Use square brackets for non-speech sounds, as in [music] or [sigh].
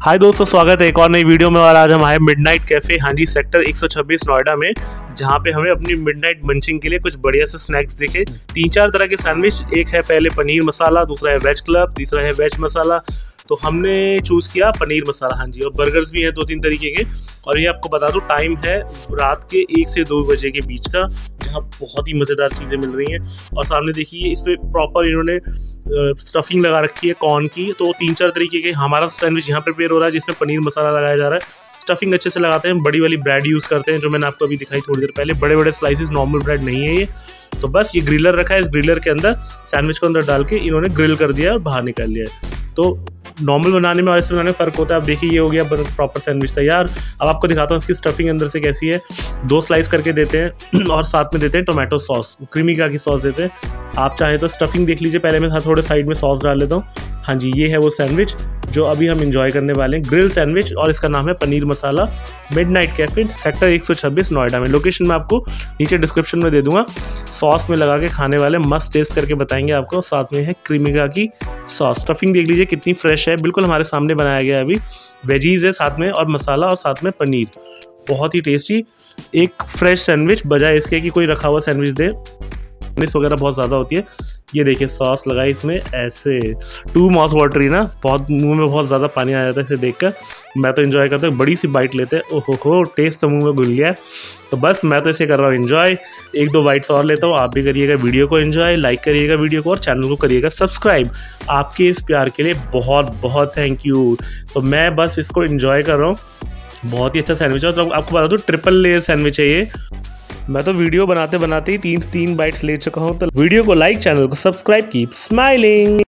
हाय दोस्तों, स्वागत है एक और नई वीडियो में और आज हम आए मिडनाइट कैफ़े हाँ जी, सेक्टर 126 नोएडा में, जहाँ पे हमें अपनी मिडनाइट मंचिंग के लिए कुछ बढ़िया से स्नैक्स दिखे। तीन चार तरह के सैंडविच एक है पहले पनीर मसाला, दूसरा है वेज क्लब तीसरा है वेज मसाला। तो हमने चूज़ किया पनीर मसाला हाँ जी, और बर्गर्स भी हैं दो तीन तरीके के। और ये आपको बता दूँ टाइम है रात के एक से दो बजे के बीच का, जहाँ बहुत ही मज़ेदार चीज़ें मिल रही हैं। और सामने देखिए, इस पर प्रॉपर इन्होंने स्टफिंग लगा रखी है कॉर्न की तो तीन चार तरीके के, हमारा सैंडविच यहाँ प्रिपेयर हो रहा है जिसमें पनीर मसाला लगाया जा रहा है। स्टफिंग अच्छे से लगाते हैं, बड़ी वाली ब्रेड यूज़ करते हैं, जो मैंने आपको अभी दिखाई थोड़ी देर पहले बड़े बड़े स्लाइसिस नॉर्मल ब्रेड नहीं है ये। तो बस ये ग्रिलर रखा है, इस ग्रिलर के अंदर सैंडविच को अंदर डाल के इन्होंने ग्रिल कर दिया और बाहर निकाल लिया है। तो नॉर्मल बनाने में और इससे बनाने में फ़र्क होता है। आप देखिए, ये हो गया प्रॉपर सैंडविच तैयार। अब आपको दिखाता हूँ इसकी स्टफिंग अंदर से कैसी है। दो स्लाइस करके देते हैं [clears throat] और साथ में देते हैं टोमेटो सॉस क्रीमिका की सॉस देते हैं। आप चाहें तो स्टफिंग देख लीजिए, पहले मैं थोड़े साइड में सॉस डाल लेता हूँ। हाँ जी, ये है वो सैंडविच जो अभी हम इंजॉय करने वाले हैं ग्रिल सैंडविच और इसका नाम है Paneer Masala midnight cafe sector 126 Noida में। लोकेशन मैं आपको नीचे डिस्क्रिप्शन में दे दूँगा। सॉस में लगा के खाने वाले मस्त टेस्ट करके बताएँगे आपको। साथ में है क्रीमिका की सॉस स्टफिंग देख लीजिए, कितनी फ्रेश है। बिल्कुल हमारे सामने बनाया गया है अभी। वेजीज है साथ में और मसाला और साथ में पनीर। बहुत ही टेस्टी एक फ्रेश सैंडविच बजाय इसके कि कोई रखा हुआ सैंडविच दे। मिस वगैरह बहुत ज़्यादा होती है। ये देखिए सॉस लगाई इसमें, ऐसे टू माउथ वाटरी ना, बहुत, मुँह में बहुत ज़्यादा पानी आ जाता है इसे देखकर। मैं तो इन्जॉय करता हूँ, बड़ी सी बाइट लेते हैं। ओहो, हो टेस्ट तो मुँह में घुल गया तो बस, मैं तो इसे कर रहा हूँ इन्जॉय एक दो बाइट्स और लेता हूँ, आप भी करिएगा वीडियो को इन्जॉय लाइक करिएगा वीडियो को और चैनल को करिएगा सब्सक्राइब आपके इस प्यार के लिए बहुत बहुत थैंक यू तो मैं बस इसको इन्जॉय कर रहा हूँ। बहुत ही अच्छा सैंडविच है। तो आपको बता दूँ ट्रिपल लेयर सैंडविच है ये। मैं तो वीडियो बनाते बनाते ही तीन तीन बाइट्स ले चुका हूँ तो वीडियो को लाइक, चैनल को सब्सक्राइब की स्माइलिंग।